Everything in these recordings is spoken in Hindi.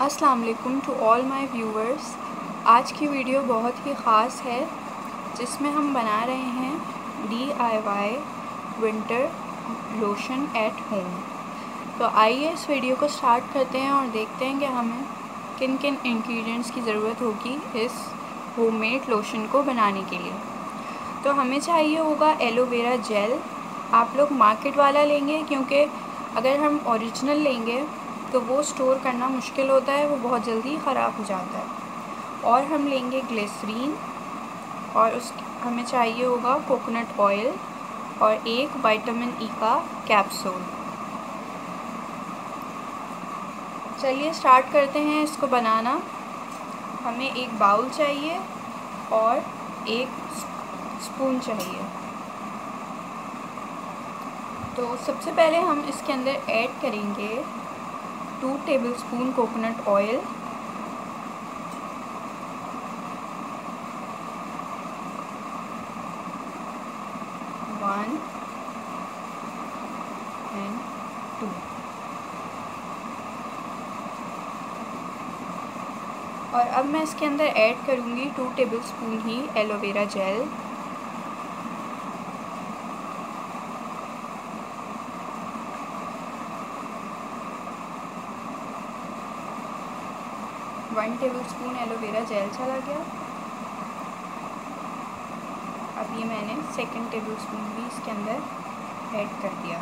अस्सलाम वालेकुम टू ऑल माय व्यूअर्स आज की वीडियो बहुत ही ख़ास है, जिसमें हम बना रहे हैं D I Y winter lotion at home तो आइए इस वीडियो को स्टार्ट करते हैं और देखते हैं कि हमें किन किन इंग्रेडिएंट्स की ज़रूरत होगी इस होममेड लोशन को बनाने के लिए। तो हमें चाहिए होगा एलोवेरा जेल आप लोग मार्केट वाला लेंगे, क्योंकि अगर हम ओरिजिनल लेंगे तो वो स्टोर करना मुश्किल होता है, वो बहुत जल्दी ख़राब हो जाता है। और हम लेंगे ग्लिसरीन और उस, हमें चाहिए होगा कोकोनट ऑयल और एक विटामिन ई का कैप्सूल। चलिए स्टार्ट करते हैं इसको बनाना। हमें एक बाउल चाहिए और एक स्पून चाहिए। तो सबसे पहले हम इसके अंदर ऐड करेंगे two tablespoon coconut oil one and two और अब मैं इसके अंदर ऐड करूँगी टू टेबल स्पून ही aloe vera gel one tablespoon aloe vera gel चला गया। अब ये मैंने सेकंड टेबल स्पून भी इसके अंदर ऐड कर दिया।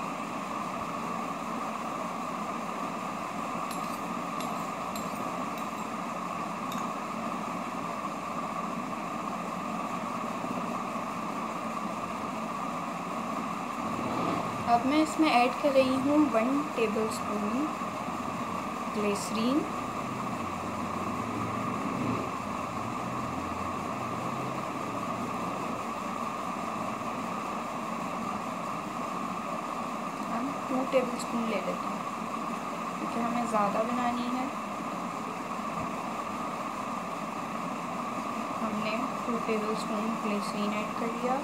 अब मैं इसमें ऐड कर रही हूँ one tablespoon glycerine two tablespoon ले लेती हूँ। क्योंकि हमें ज़्यादा बनानी है। हमने two tablespoon glycerine add कर लिया।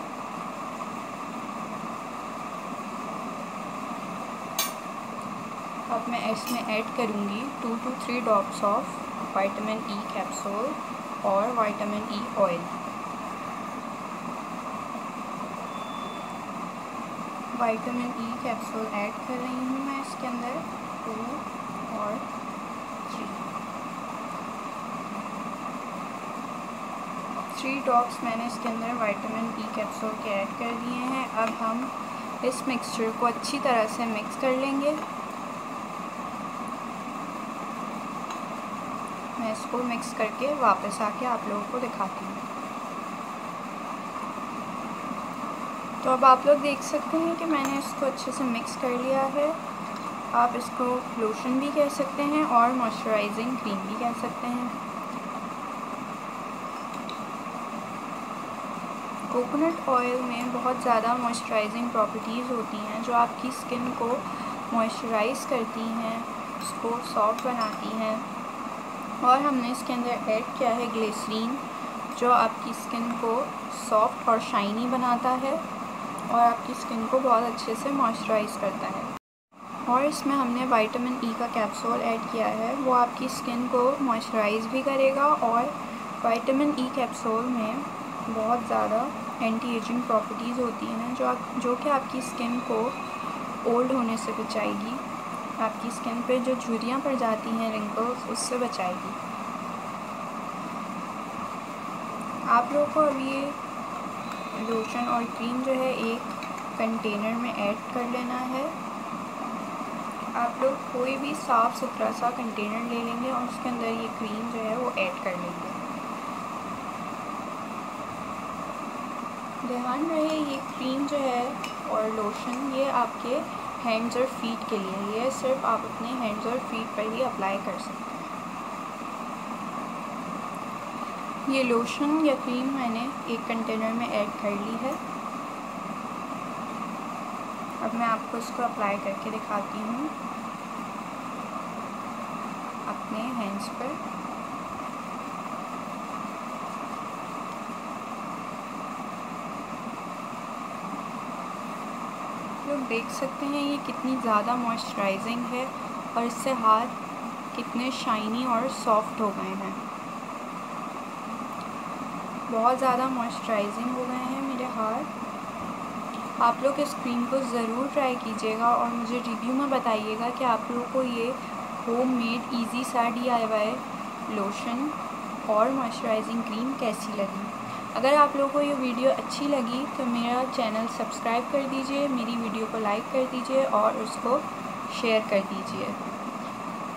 अब मैं इसमें ऐड करूँगी two two three drops of vitamin E capsule और vitamin E oil vitamin E capsule add कर रही हूँ मैं इसके अंदर टू और थ्री थ्री ड्रॉप्स मैंने इसके अंदर वाइटामिन ई कैप्सूल के ऐड कर दिए हैं। अब हम इस मिक्सचर को अच्छी तरह से मिक्स कर लेंगे। मैं इसको मिक्स करके वापस आके आप लोगों को दिखाती हूँ। तो अब आप लोग देख सकते हैं कि मैंने इसको अच्छे से मिक्स कर लिया है। आप इसको लोशन भी कह सकते हैं और मॉइस्चराइजिंग क्रीम भी कह सकते हैं। कोकोनट ऑयल में बहुत ज़्यादा मॉइस्चराइजिंग प्रॉपर्टीज़ होती हैं, जो आपकी स्किन को मॉइस्चराइज़ करती हैं, उसको सॉफ्ट बनाती हैं। और हमने इसके अंदर ऐड किया है ग्लिसरीन जो आपकी स्किन को सॉफ्ट और शाइनी बनाता है। और आपकी स्किन को बहुत अच्छे से मॉइस्चराइज़ करता है। और इसमें हमने विटामिन ई का कैप्सूल ऐड किया है। वो आपकी स्किन को मॉइस्चराइज़ भी करेगा और विटामिन ई कैप्सूल में बहुत ज़्यादा एंटी एजिंग प्रॉपर्टीज़ होती हैं जो आप, जो कि आपकी स्किन को ओल्ड होने से बचाएगी। आपकी स्किन पे जो झुरियाँ पड़ जाती हैं रिंकल्स उससे बचाएगी। आप लोगों को अभी ये लोशन और क्रीम जो है एक कंटेनर में ऐड कर लेना है। आप लोग कोई भी साफ़ सुथरा सा कंटेनर ले लेंगे और उसके अंदर ये क्रीम जो है वो ऐड कर लेंगे। ध्यान रहे, ये क्रीम जो है और लोशन ये आपके हैंड्स और फीट के लिए ये सिर्फ़ आप अपने हैंड्स और फीट पर ही अप्लाई कर सकते हैं। ये लोशन या क्रीम मैंने एक कंटेनर में ऐड कर ली है। अब मैं आपको इसको अप्लाई करके दिखाती हूँ। अपने हैंड्स पर। लोग देख सकते हैं ये कितनी ज़्यादा मॉइस्चराइजिंग है और इससे हाथ कितने शाइनी और सॉफ्ट हो गए हैं। बहुत ज़्यादा मॉइस्चराइजिंग हो गए हैं मेरे हाथ। आप लोग इस क्रीम को ज़रूर ट्राई कीजिएगा और मुझे रिव्यू में बताइएगा कि आप लोगों को ये होम मेड ईजी सा डी लोशन और मॉइस्चराइजिंग क्रीम कैसी लगी। अगर आप लोगों को ये वीडियो अच्छी लगी तो मेरा चैनल सब्सक्राइब कर दीजिए, मेरी वीडियो को लाइक कर दीजिए और उसको शेयर कर दीजिए।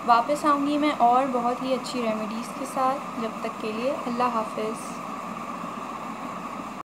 वापस आऊँगी मैं और बहुत ही अच्छी रेमेडीज़ के साथ। जब तक के लिए अल्लाह हाफिज़।